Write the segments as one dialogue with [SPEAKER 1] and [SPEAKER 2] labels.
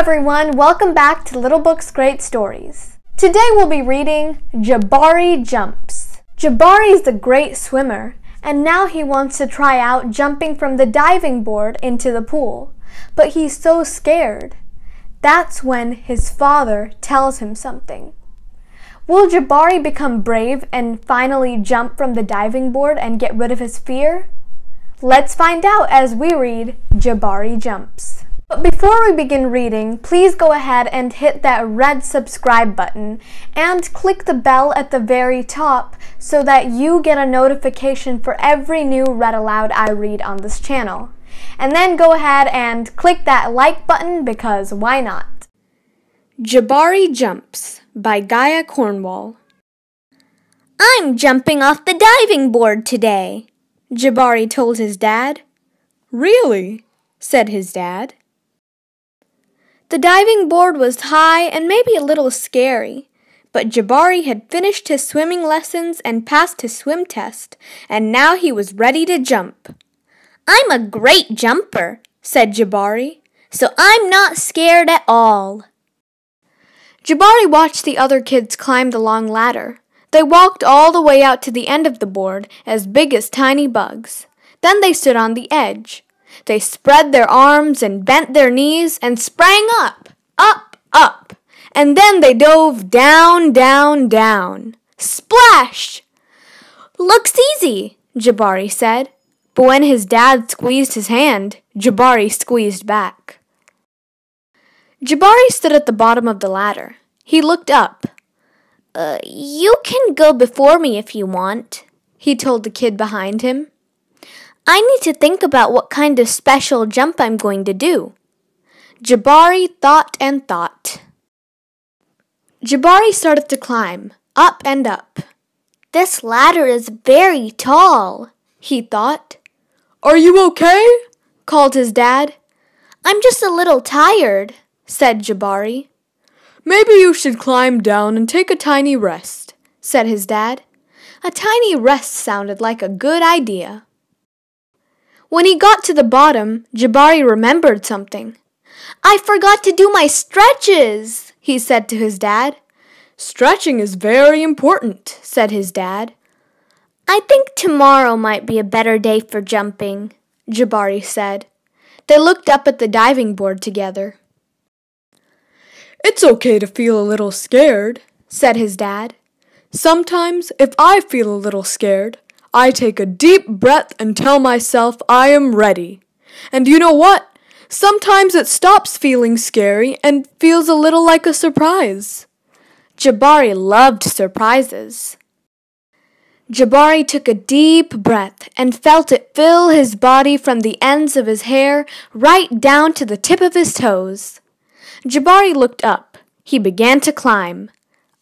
[SPEAKER 1] everyone, welcome back to Little Books Great Stories. Today we'll be reading Jabari Jumps. Jabari is a great swimmer, and now he wants to try out jumping from the diving board into the pool, but he's so scared. That's when his father tells him something. Will Jabari become brave and finally jump from the diving board and get rid of his fear? Let's find out as we read Jabari Jumps. But before we begin reading, please go ahead and hit that red subscribe button and click the bell at the very top so that you get a notification for every new Read Aloud I read on this channel. And then go ahead and click that like button because why not? Jabari Jumps by Gaia Cornwall
[SPEAKER 2] I'm jumping off the diving board today, Jabari told his dad.
[SPEAKER 1] Really? said his dad.
[SPEAKER 2] The diving board was high and maybe a little scary, but Jabari had finished his swimming lessons and passed his swim test, and now he was ready to jump. I'm a great jumper, said Jabari, so I'm not scared at all.
[SPEAKER 1] Jabari watched the other kids climb the long ladder. They walked all the way out to the end of the board, as big as tiny bugs. Then they stood on the edge. They spread their arms and bent their knees and sprang up, up, up. And then they dove down, down, down. Splash!
[SPEAKER 2] Looks easy, Jabari said. But when his dad squeezed his hand, Jabari squeezed back.
[SPEAKER 1] Jabari stood at the bottom of the ladder. He looked up.
[SPEAKER 2] Uh, you can go before me if you want, he told the kid behind him. I need to think about what kind of special jump I'm going to do.
[SPEAKER 1] Jabari thought and thought. Jabari started to climb, up and up.
[SPEAKER 2] This ladder is very tall, he thought.
[SPEAKER 1] Are you okay? called his dad.
[SPEAKER 2] I'm just a little tired, said Jabari.
[SPEAKER 1] Maybe you should climb down and take a tiny rest, said his dad. A tiny rest sounded like a good idea. When he got to the bottom, Jabari remembered something. I forgot to do my stretches, he said to his dad. Stretching is very important, said his dad.
[SPEAKER 2] I think tomorrow might be a better day for jumping, Jabari said.
[SPEAKER 1] They looked up at the diving board together. It's okay to feel a little scared, said his dad. Sometimes, if I feel a little scared, I take a deep breath and tell myself I am ready. And you know what? Sometimes it stops feeling scary and feels a little like a surprise. Jabari loved surprises. Jabari took a deep breath and felt it fill his body from the ends of his hair right down to the tip of his toes. Jabari looked up. He began to climb.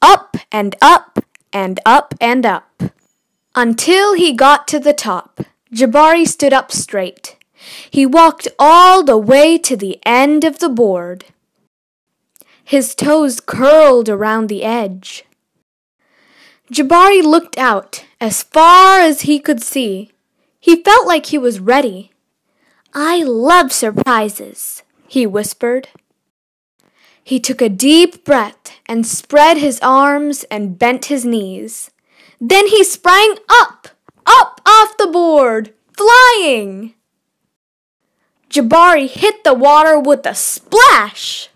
[SPEAKER 1] Up and up and up and up. Until he got to the top, Jabari stood up straight. He walked all the way to the end of the board. His toes curled around the edge. Jabari looked out as far as he could see. He felt like he was ready.
[SPEAKER 2] I love surprises, he whispered.
[SPEAKER 1] He took a deep breath and spread his arms and bent his knees. Then he sprang up, up off the board, flying. Jabari hit the water with a splash.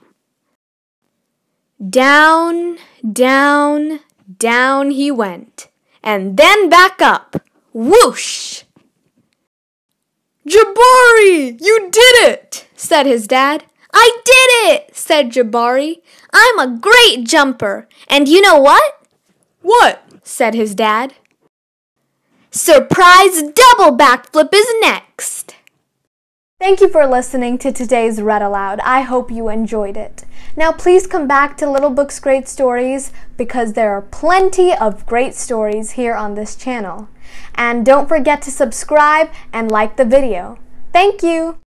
[SPEAKER 1] Down, down, down he went, and then back up. Whoosh! Jabari, you did it, said his dad.
[SPEAKER 2] I did it, said Jabari. I'm a great jumper. And you know what?
[SPEAKER 1] What? said his dad.
[SPEAKER 2] Surprise double backflip is next.
[SPEAKER 1] Thank you for listening to today's Read Aloud. I hope you enjoyed it. Now please come back to Little Books Great Stories because there are plenty of great stories here on this channel. And don't forget to subscribe and like the video. Thank you!